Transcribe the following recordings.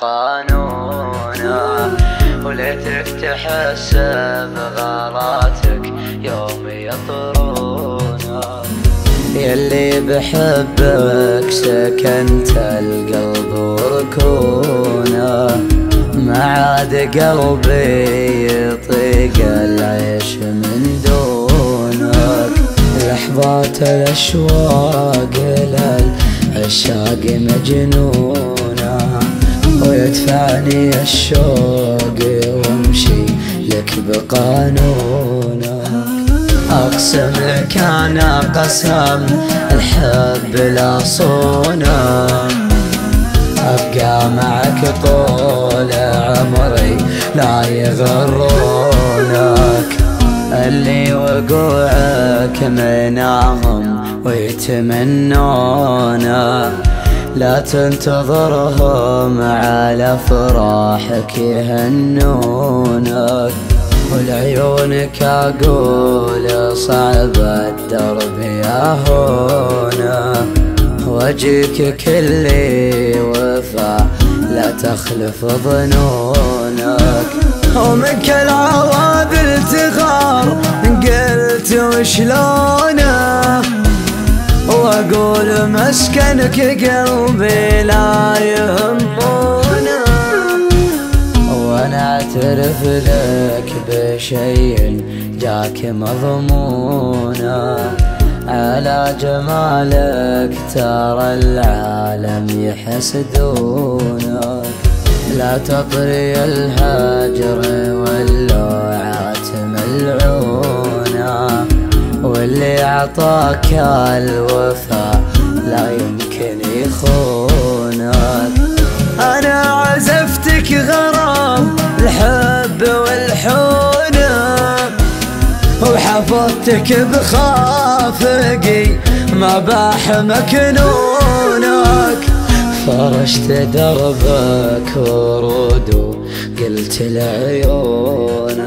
قانونا وليتك تحسب غلاتك يوم يطرونا يلي بحبك سكنت القلب وركونا ما عاد قلبي يطيق العيش من دونك. لحظات الأشواق للعشاق مجنونة ويدفعني الشوق وامشي لك بقانونك أقسم لك أنا قسم الحب لا صونه أبقى معك طول عمري لا يغرونك. اللي وقوعك مناهم ويتمنونك لا تنتظرهم على فرحك يهنونك ولعيونك أقول صعب الدرب يا هونا وجهك كلي وفا لا تخلف ظنونك. ومنك العوابل تغار قلت وشلونه واقول مسكنك قلبي لا يهمونه وأنا أعترف لك بشيء جاك مضمونه على جمالك ترى العالم يحسدونك لا تطري الهجر واللوعات ملعونة. واللي عطاك الوفا لا يمكن يخونك أنا عزفتك غرام الحب والحونة وحفظتك بخافقي ما باح مكنونك. فرشت دربك ورود قلت لعيونك.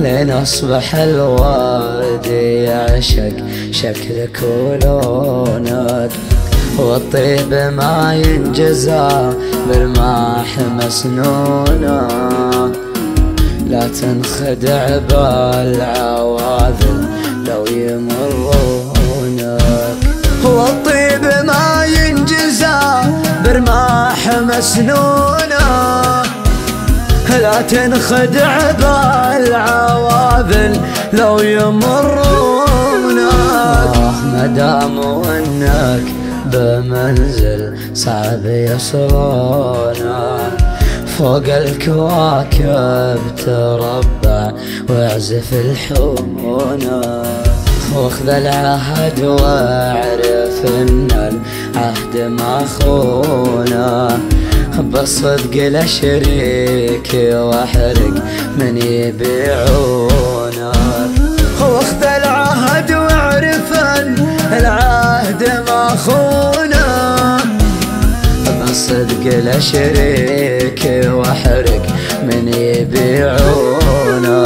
لين أصبح الواد يعشق شكلك ولونك والطيب ما ينجزى بالماح مسنونه لا تنخدع بالعواذل لو يمرونك والطيب ما ينجزى برماح مسنونة لا تنخدع بالعواذل لو يمرونك. مدام انك بمنزل صعب يصلونك فوق الكواكب تربع واعزف الحمونة واخذ العهد واعرف إن العهد ما الصدق لا شريك واحرق من يبيعونه واخذ العهد واعرف إن العهد ما خونه ما الصدق لا شريك واحرق من يبيعونه